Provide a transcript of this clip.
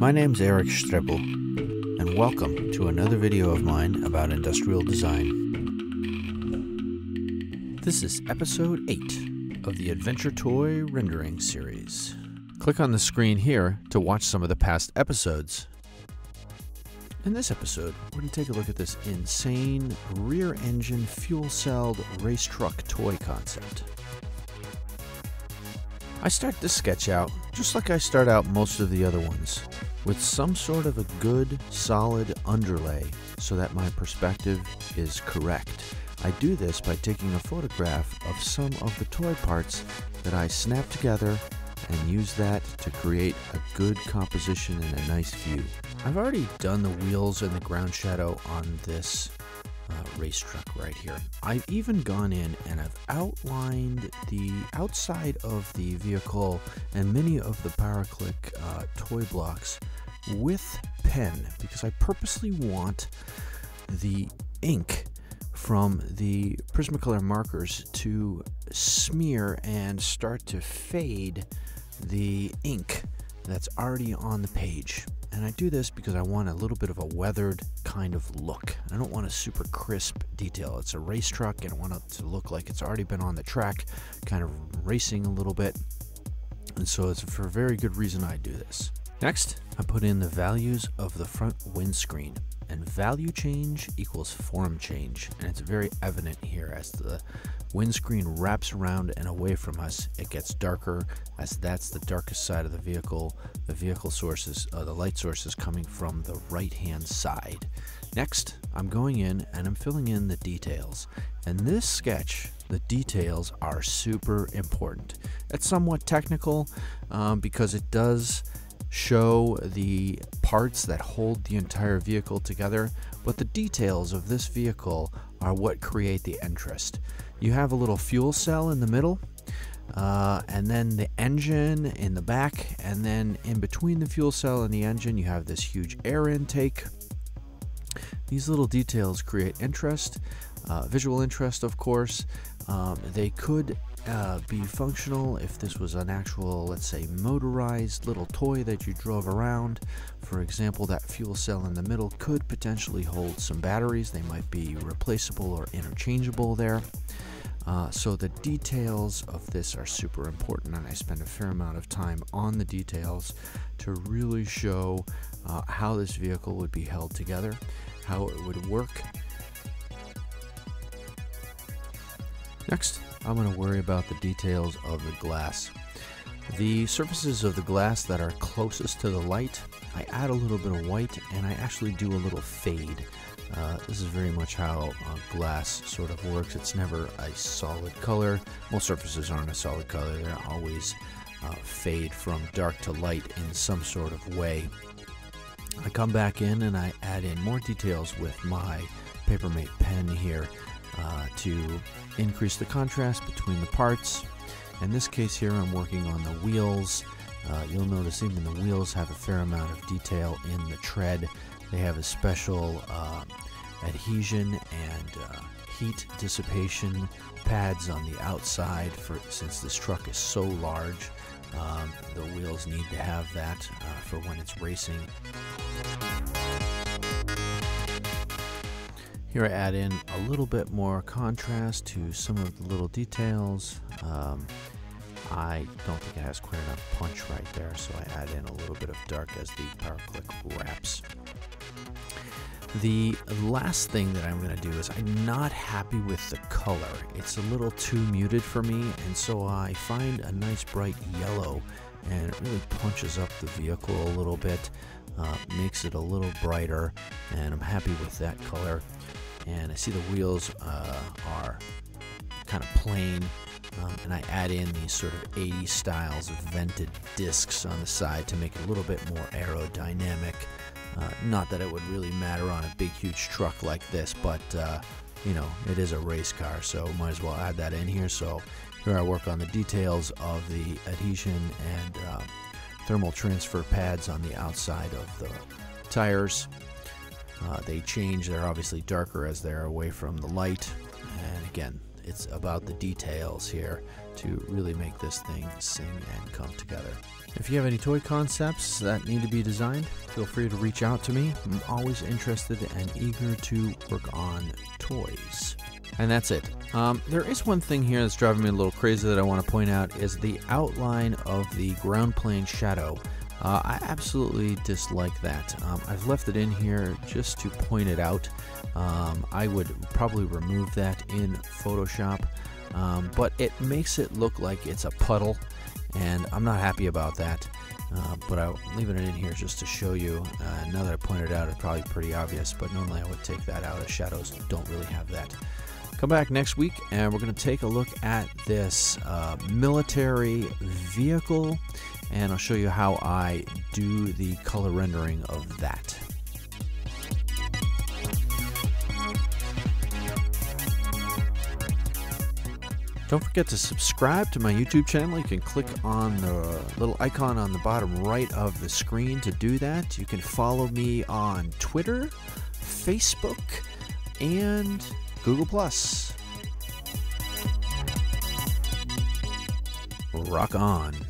My name's Eric Strebel, and welcome to another video of mine about industrial design. This is episode 8 of the Adventure Toy Rendering Series. Click on the screen here to watch some of the past episodes. In this episode, we're going to take a look at this insane rear engine fuel celled race truck toy concept. I start this sketch out just like I start out most of the other ones, with some sort of a good, solid underlay so that my perspective is correct. I do this by taking a photograph of some of the toy parts that I snap together and use that to create a good composition and a nice view. I've already done the wheels and the ground shadow on this uh, race truck right here. I've even gone in and I've outlined the outside of the vehicle and many of the PowerClix uh, toy blocks with pen because I purposely want the ink from the Prismacolor markers to smear and start to fade the ink that's already on the page. And I do this because I want a little bit of a weathered kind of look. I don't want a super crisp detail. It's a race truck and I want it to look like it's already been on the track, kind of racing a little bit. And so it's for a very good reason I do this. Next, I put in the values of the front windscreen. And value change equals form change. And it's very evident here as the windscreen wraps around and away from us, it gets darker as that's the darkest side of the vehicle. The vehicle sources, uh, the light source is coming from the right hand side. Next, I'm going in and I'm filling in the details. And this sketch, the details are super important. It's somewhat technical um, because it does show the parts that hold the entire vehicle together, but the details of this vehicle are what create the interest. You have a little fuel cell in the middle, uh, and then the engine in the back, and then in between the fuel cell and the engine, you have this huge air intake. These little details create interest, uh, visual interest, of course. Um, they could uh, be functional if this was an actual, let's say, motorized little toy that you drove around. For example, that fuel cell in the middle could potentially hold some batteries. They might be replaceable or interchangeable there. Uh, so the details of this are super important, and I spend a fair amount of time on the details to really show uh, how this vehicle would be held together, how it would work. Next, I'm going to worry about the details of the glass. The surfaces of the glass that are closest to the light, I add a little bit of white and I actually do a little fade. Uh, this is very much how uh, glass sort of works. It's never a solid color. Most surfaces aren't a solid color. They're always uh, fade from dark to light in some sort of way. I come back in and I add in more details with my Papermate pen here uh, to increase the contrast between the parts. In this case here, I'm working on the wheels. Uh, you'll notice even the wheels have a fair amount of detail in the tread. They have a special uh, adhesion and uh, heat dissipation pads on the outside for since this truck is so large. Um, the wheels need to have that uh, for when it's racing. Here I add in a little bit more contrast to some of the little details. Um, I don't think it has quite enough punch right there, so I add in a little bit of dark as the power click wraps. The last thing that I'm going to do is I'm not happy with the color. It's a little too muted for me, and so I find a nice bright yellow, and it really punches up the vehicle a little bit, uh, makes it a little brighter, and I'm happy with that color and I see the wheels uh, are kind of plain um, and I add in these sort of 80s styles of vented discs on the side to make it a little bit more aerodynamic. Uh, not that it would really matter on a big, huge truck like this, but uh, you know, it is a race car, so might as well add that in here. So here I work on the details of the adhesion and uh, thermal transfer pads on the outside of the tires. Uh, they change, they're obviously darker as they're away from the light. And again, it's about the details here to really make this thing sing and come together. If you have any toy concepts that need to be designed, feel free to reach out to me. I'm always interested and eager to work on toys. And that's it. Um, there is one thing here that's driving me a little crazy that I want to point out is the outline of the ground plane shadow. Uh, I absolutely dislike that. Um, I've left it in here just to point it out. Um, I would probably remove that in Photoshop, um, but it makes it look like it's a puddle, and I'm not happy about that. Uh, but I'm leaving it in here just to show you. Uh, now that I pointed it out, it's probably pretty obvious, but normally I would take that out as shadows don't really have that. Come back next week and we're going to take a look at this uh, military vehicle and I'll show you how I do the color rendering of that. Don't forget to subscribe to my YouTube channel. You can click on the little icon on the bottom right of the screen to do that. You can follow me on Twitter, Facebook, and Google Plus. Rock on.